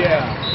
Yeah.